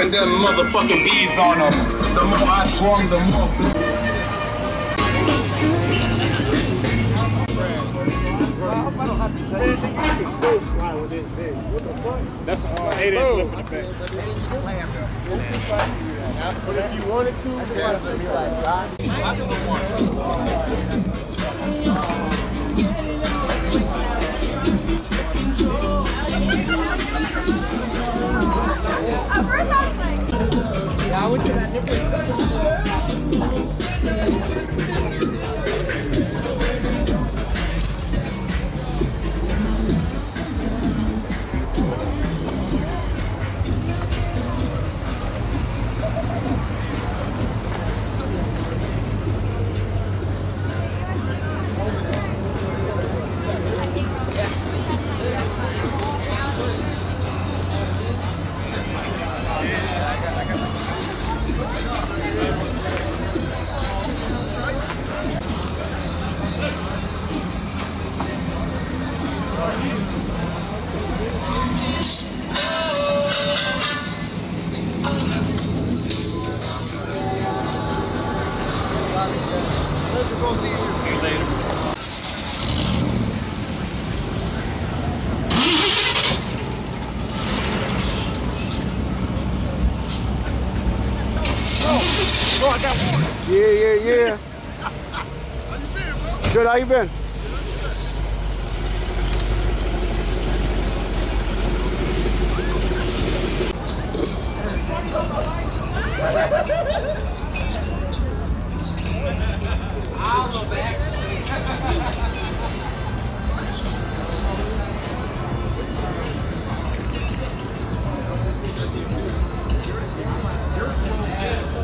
And them motherfucking bees on them. The more I swung, the more. That's uh, eight inch lip in the back. But if you wanted to, Yeah, yeah, yeah. Yeah. how you been, bro? Good, how you been? no,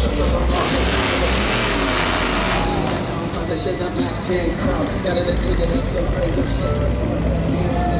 shots of the rocket. I'm about to shake that Mac 10 crown. Got it, nigga, that's a great show.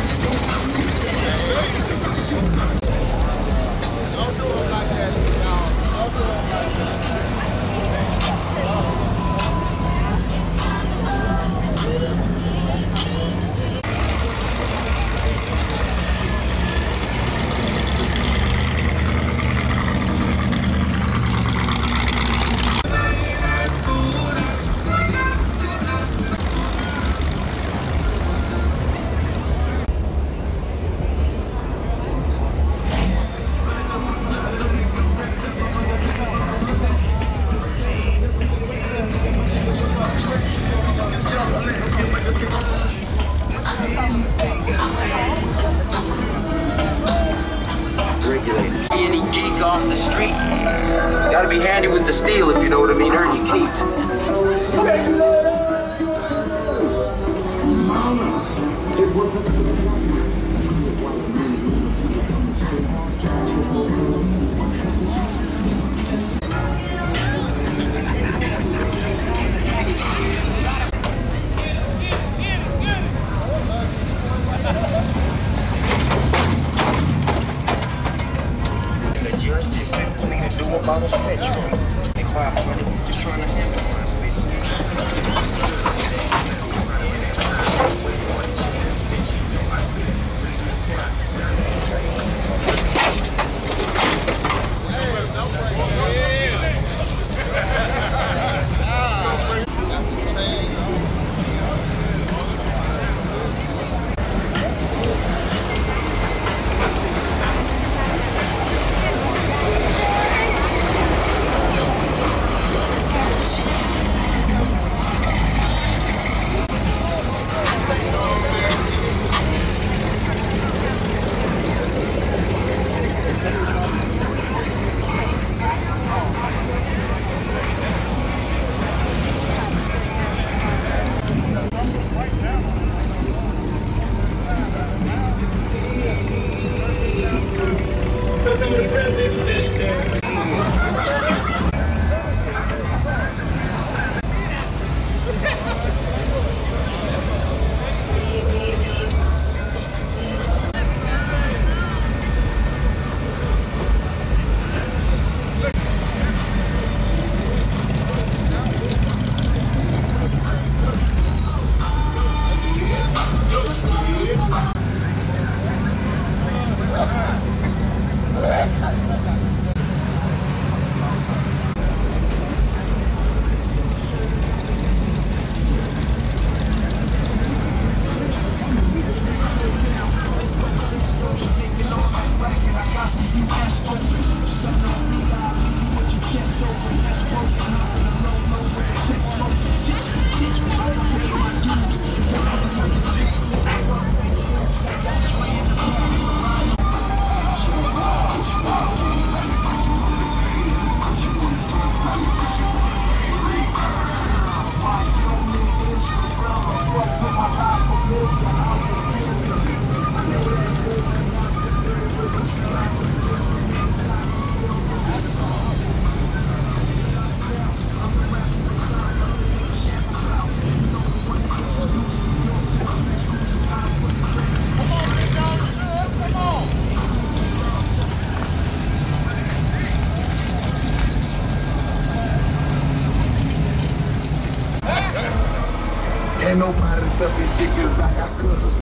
myself and I got.